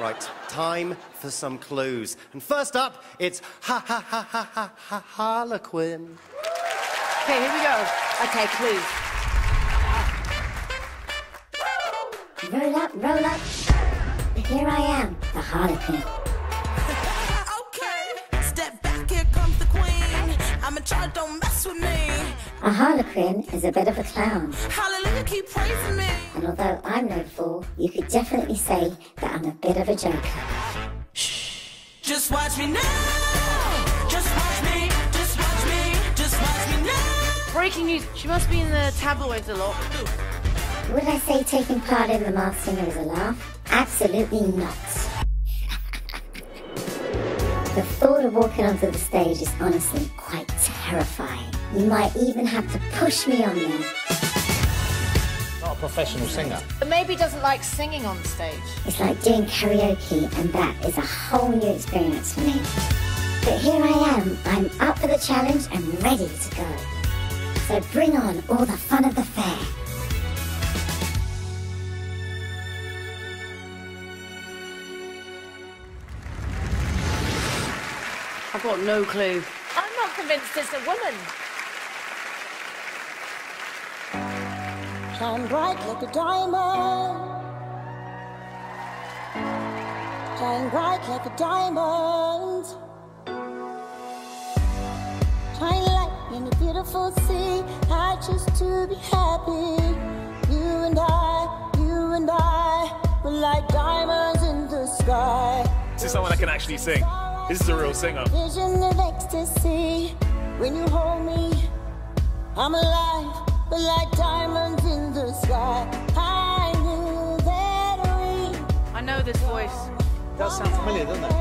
Right, time for some clues. And first up, it's ha ha ha ha ha ha Harlequin. Okay, here we go. Okay, clues. Roll up, roll up. Here I am, the Harlequin. okay, step back, here comes the queen. I'm in charge, don't mess with me. Uh-huh, a Harlequin is a bit of a clown. Hallelujah, keep praising me. And although I'm no fool, you could definitely say that I'm a bit of a joker. Shh. Just watch me now. Just watch me. Just watch me. Just watch me now. Breaking news. She must be in the tabloids a lot. Would I say taking part in The Masked Singer is a laugh? Absolutely not. the thought of walking onto the stage is honestly quite terrifying. You might even have to push me on there. Not a professional singer. But maybe doesn't like singing on stage. It's like doing karaoke, and that is a whole new experience for me. But here I am, I'm up for the challenge and ready to go. So bring on all the fun of the fair. I've got no clue. I'm not convinced it's a woman. Shine bright like a diamond. Shine bright like a diamond. Shine light in a beautiful sea. I choose to be happy. You and I, you and I, we're like diamonds in the sky. This is someone that can actually sing. This is a real singer. Vision of ecstasy when you hold me. I'm alive, like diamonds in the sky. I knew that we. I know this voice. Does sound familiar, doesn't it?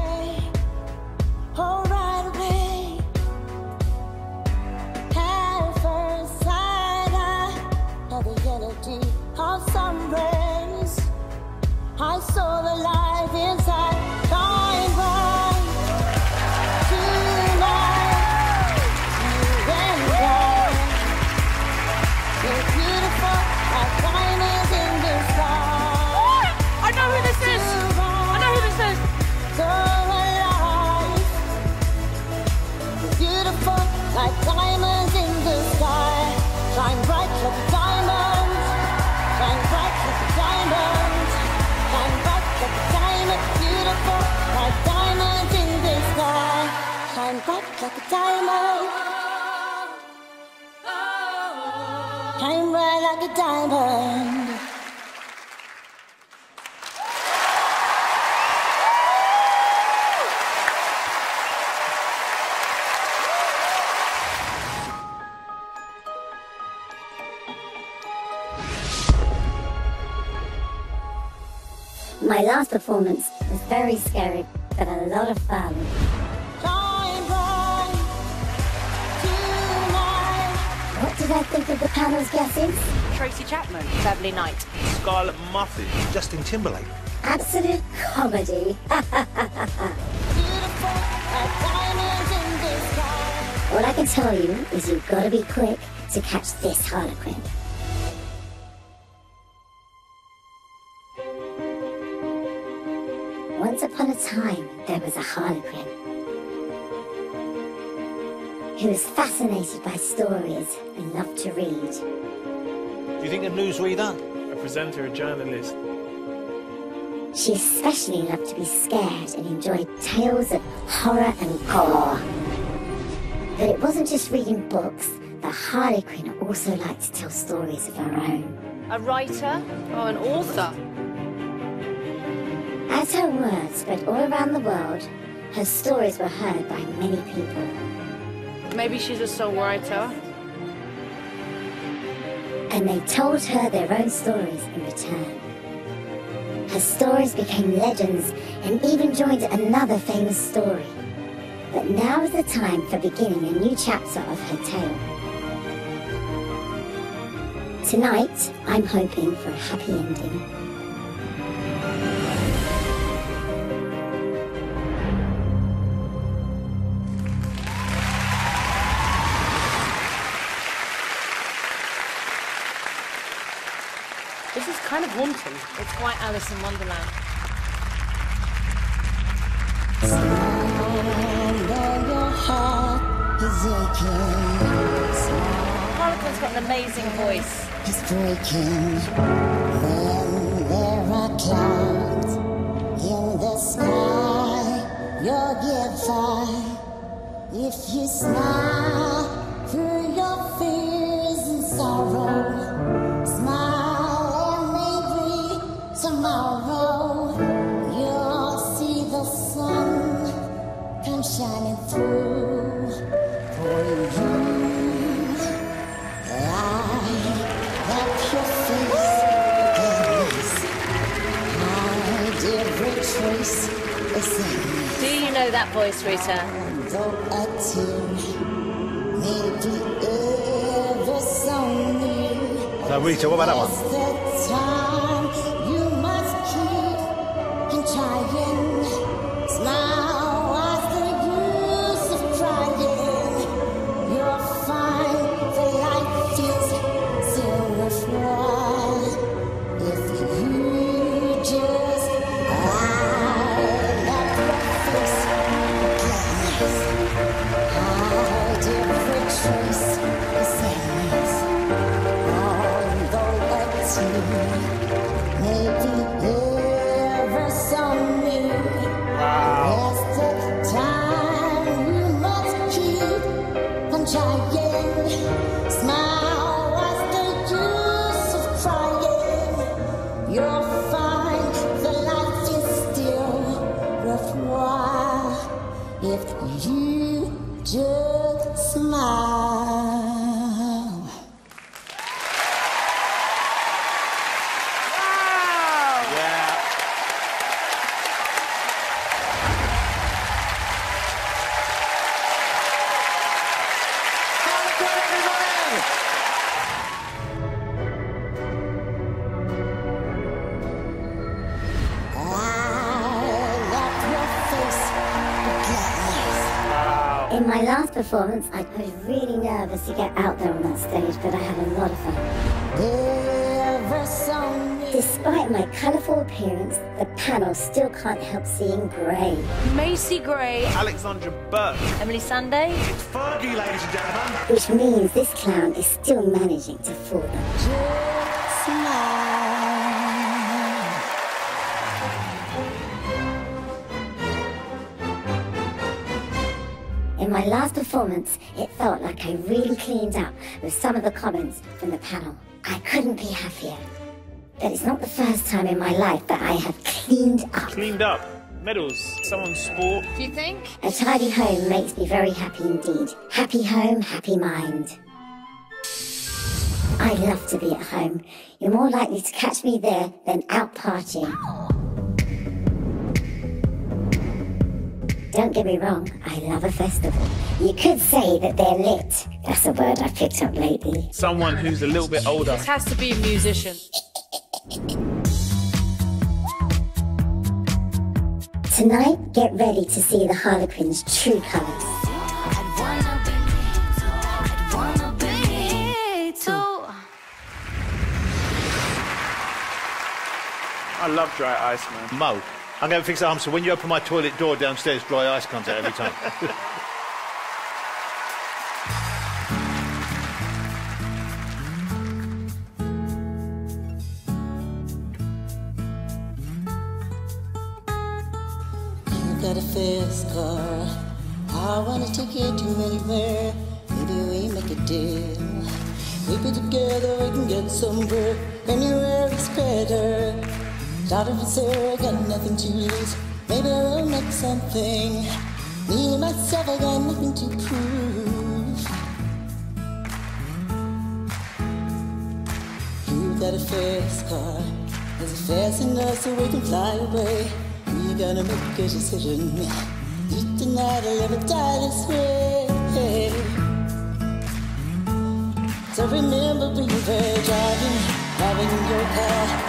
Like a diamond. My last performance was very scary, but a lot of fun. What did I think of the panel's guesses? Tracy Chapman, Beverley Knight. Scarlett Moffatt. Justin Timberlake. Absolute comedy. Beautiful like diamonds in the sky. All I can tell you is you've got to be quick to catch this Harlequin. Once upon a time, there was a Harlequin who was fascinated by stories and loved to read. Do you think a newsreader? A presenter, a journalist. She especially loved to be scared and enjoyed tales of horror and gore. But it wasn't just reading books, the Harlequin also liked to tell stories of her own. A writer? or an author. As her words spread all around the world, her stories were heard by many people. Maybe she's a songwriter. And they told her their own stories in return. Her stories became legends and even joined another famous story. But now is the time for beginning a new chapter of her tale. Tonight, I'm hoping for a happy ending. It's quite Alice in Wonderland. Harlequin's got an amazing voice. is breaking. There are clouds in the sky, you'll get. If you smile through your fears and sorrow, every trace of sadness. Do you know that voice, Rita? Though a tear may be ever so. So, Rita, what about that one? If you just smile. Last performance, I was really nervous to get out there on that stage, but I had a lot of fun. Ever so near. Despite my colourful appearance, the panel still can't help seeing grey. Macy Gray, Alexandra Burke. Emeli Sandé. It's Fergie, ladies and gentlemen. Which means this clown is still managing to fool them. Last performance, it felt like I really cleaned up with some of the comments from the panel. I couldn't be happier. But it's not the first time in my life that I have cleaned up. Cleaned up. Medals. Someone's sport. Do you think? A tidy home makes me very happy indeed. Happy home, happy mind. I love to be at home. You're more likely to catch me there than out partying. Don't get me wrong, I love a festival. You could say that they're lit. That's a word I've picked up lately. Someone who's a little bit older. This has to be a musician. Tonight, get ready to see the Harlequin's true colours. I love dry ice, man. Mo, I'm going to fix the so when you open my toilet door downstairs, dry ice comes out every time. Got a fast car. I you to anywhere. Maybe we make a deal. Together we can get somewhere. Anywhere is better. Started with zero, got nothing to lose. Maybe we'll make something. Me and myself, I got nothing to prove. You got a fast car. Is it fast enough so we can fly away? We gonna make a decision. You tonight I'll never die this way. So remember being very driving, driving your car.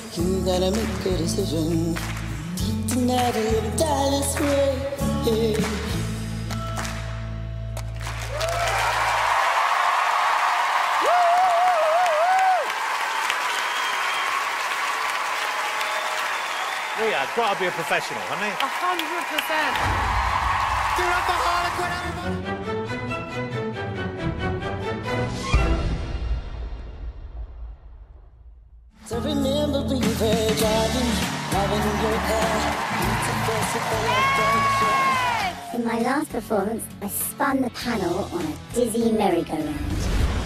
You gotta make a decision. Tonight, or you'll die this way. Hey. Rhea, got to be a professional, haven't A hundred percent. Give up the Harlequin, everybody! So remember, baby, driving, driving your car. It's a festival of In my last performance, I spun the panel on a dizzy merry-go-round.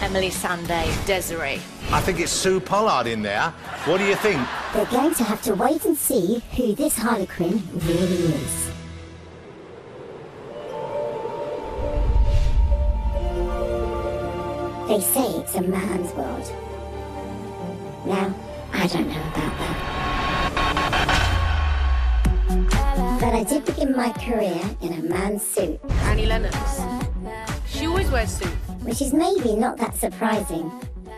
Emeli Sandé, Des'ree. I think it's Sue Pollard in there. What do you think? They're going to have to wait and see who this Harlequin really is. They say it's a man's world. Now, I don't know about that. But I did begin my career in a man's suit, Annie Lennox. She always wears suits. which is maybe not that surprising.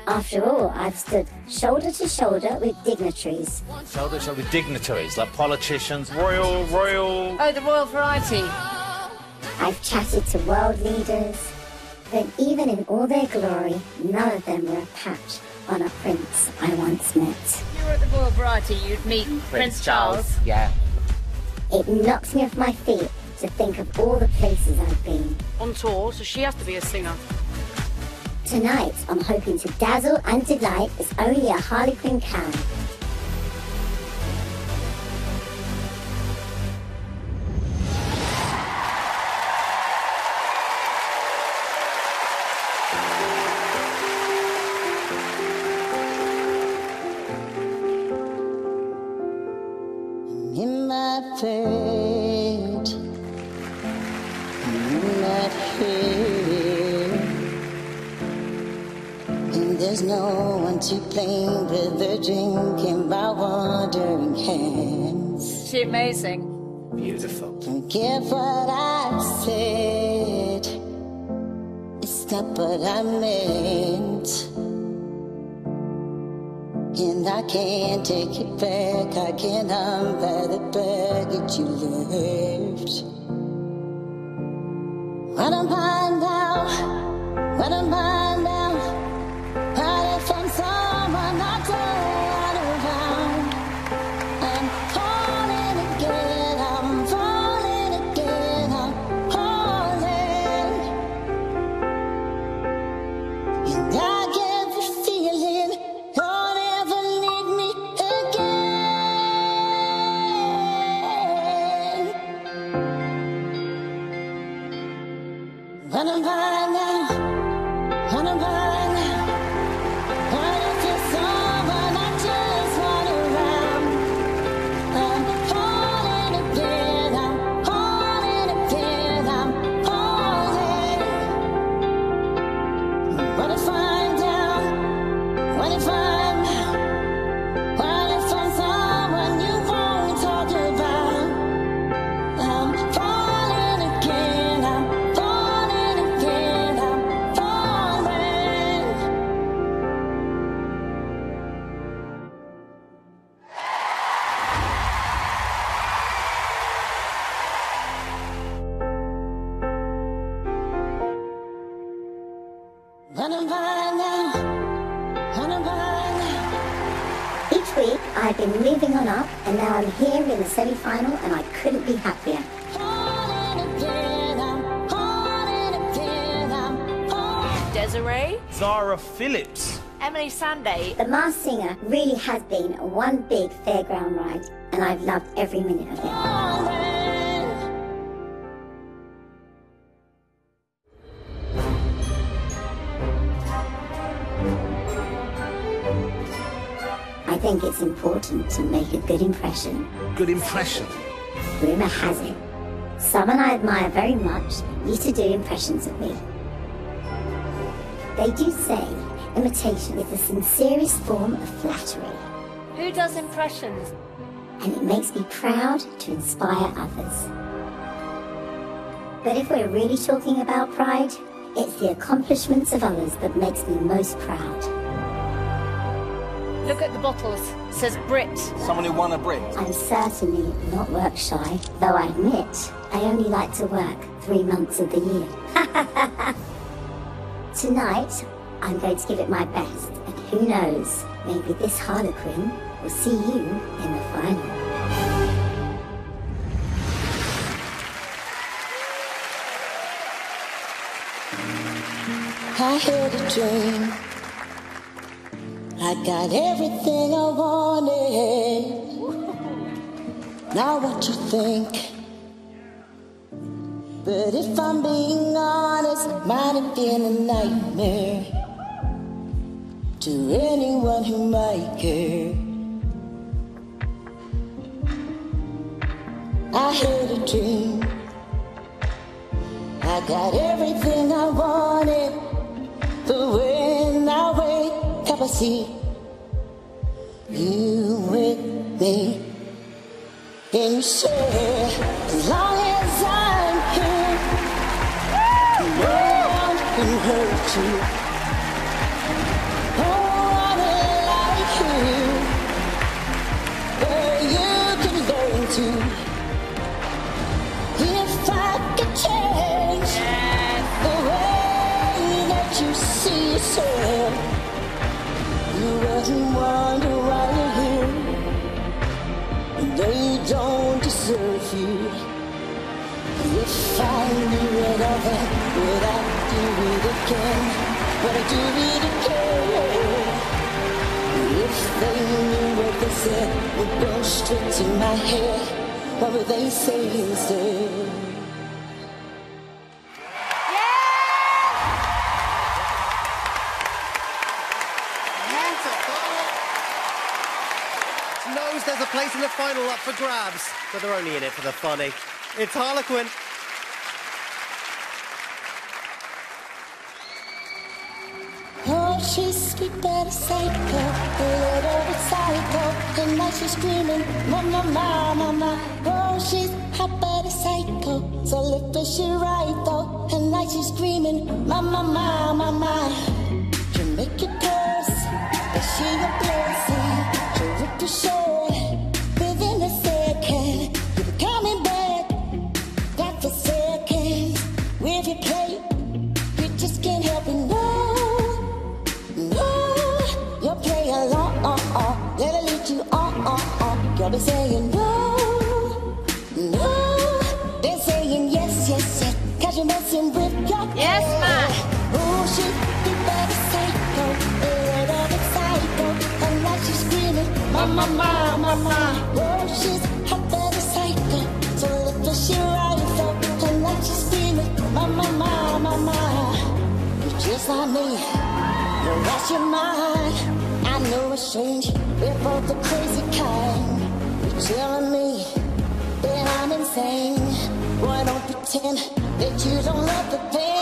After all, I've stood shoulder to shoulder with dignitaries, Shoulder to shoulder with dignitaries like politicians. Royal, royal. Oh, the Royal Variety. I've chatted to world leaders, but even in all their glory, none of them were a patch on a prince I once met. You were at the Royal Variety, you'd meet Prince, Charles. Yeah. It knocks me off my feet to think of all the places I've been. On tour, so she has to be a singer. Tonight, I'm hoping to dazzle and delight as only a Harlequin can. One to blame but the drinking by wandering hands. She amazing. Beautiful. Forget what I said. It's not what I meant. And I can't take it back. I can't unpack the baggage you left. What am I now? What am I now? Couldn't be happier. Falling again, I'm falling again, I'm falling. Des'ree. Zara Phillips. Emeli Sandé. The Masked Singer really has been one big fairground ride, and I've loved every minute of it. I think it's important to make a good impression. Good impression. Rumour has it, someone I admire very much used to do impressions of me. They do say imitation is the sincerest form of flattery. Who does impressions? and it makes me proud to inspire others. But if we're really talking about pride, It's the accomplishments of others that makes me most proud. Look at the bottles. It says Brit. Someone who won a Brit. I'm certainly not work shy, though I admit I only like to work three months of the year. Tonight, I'm going to give it my best, and who knows, maybe this Harlequin will see you in the final. I had a dream. I got everything I wanted. Now what you think? But if I'm being honest, might have been a nightmare to anyone who might care. I had a dream. I got everything I wanted. But when I wake I see you with me. And you say, as long as I'm here, no one can hurt you. Do again? If they knew what they said would go straight to my head, what would they say instead? Knows there's a place in the final up for grabs, but they're only in it for the funny. It's Harlequin. Oh, she's sweet but a psycho, a little bit psycho. And now she's screaming, mama, mama, mama. Oh, she's hot but a psycho, so little she right though. And now she's screaming, mama, mama, mama. To make you curse, but she a blessing. To rip your shirt within a second. You're coming back, back for seconds. With your plate, you just can't help it. On. You'll saying no, no. They're saying yes, yes, yes. Cause you're messing with your Yes, head. Oh, shit, you better psycho. A little bit psycho. And now she's screaming, mama, mama, mama. Oh, she's a psycho. So little she right though. And now she's screaming, mama, mama, mama. You're just like me. You lost your mind. I know it's strange. We're both the crazy kind. Telling me that I'm insane. Boy, don't pretend that you don't love the pain.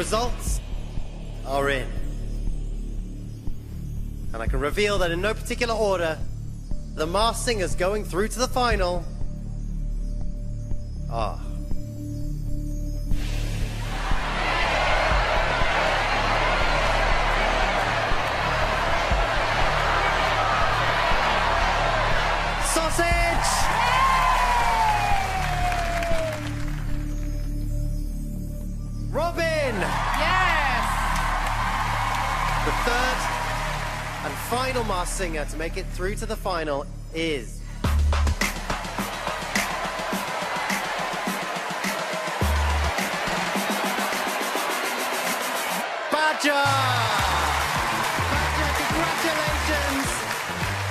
Results are in. And I can reveal that in no particular order, the masked singers going through to the final singer to make it through to the final is. Badger! Badger, congratulations!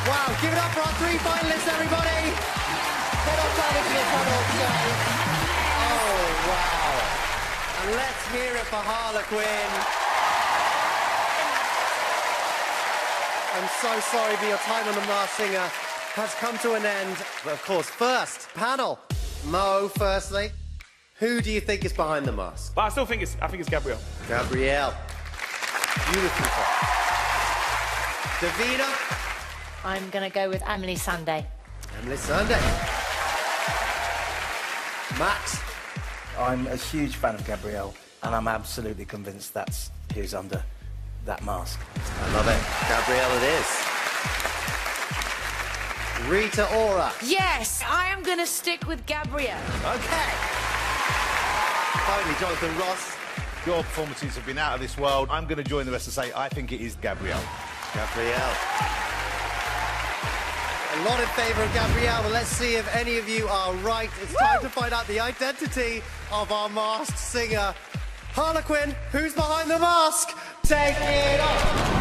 Wow, give it up for our three finalists, everybody! Get on down into the tunnel, guys. Oh, wow. And let's hear it for Harlequin. I'm so sorry, but your time on The Masked Singer has come to an end. But of course, first, panel. Mo, firstly. Who do you think is behind the mask? But I still think it's I think it's Gabrielle. Gabrielle. Beautiful. Davina. I'm going to go with Emeli Sandé. Emeli Sandé. Max. I'm a huge fan of Gabrielle, and I'm absolutely convinced that's who's under that mask. I love it. Gabrielle it is. Rita Ora. Yes, I am going to stick with Gabrielle. Okay. Finally, Jonathan Ross. Your performances have been out of this world. I'm going to join the rest and say I think it is Gabrielle. Gabrielle. A lot in favour of Gabrielle, but let's see if any of you are right. It's time to find out the identity of our masked singer. Harlequin, who's behind the mask? Take it off!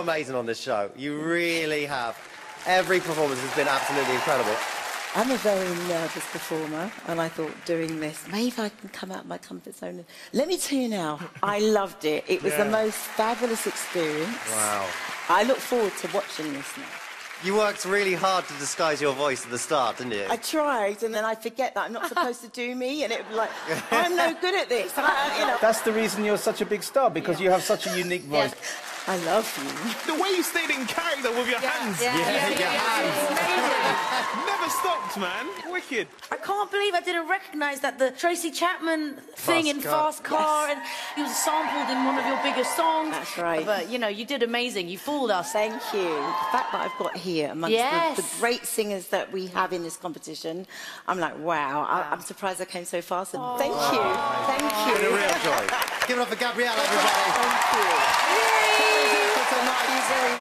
So amazing on this show. You really have. Every performance has been absolutely incredible. I'm a very nervous performer, and I thought doing this, maybe I can come out of my comfort zone. Let me tell you now, I loved it. It was the most fabulous experience. Wow. I look forward to watching this now. You worked really hard to disguise your voice at the start, didn't you? I tried, and then I forget that I'm not supposed to do me, and it would be like, I'm no good at this. I, you know, That's the reason you're such a big star, because you have such a unique voice. I love you. The way you stayed in character with your yeah, hands. Yeah, yeah, yeah, yeah. Never stopped, man. Wicked. I can't believe I didn't recognise that the Tracy Chapman thing Fast in car. Fast Car, yes. and you was sampled in one of your bigger songs. That's right. But you know, you did amazing. You fooled us. Thank you. The fact that I've got here amongst yes. the, the, great singers that we have in this competition, I'm like, wow. wow. I, am surprised I came so far. So thank you, thank you. It's been a real joy. Give it up for Gabrielle, everybody. Thank you. Yay. 90s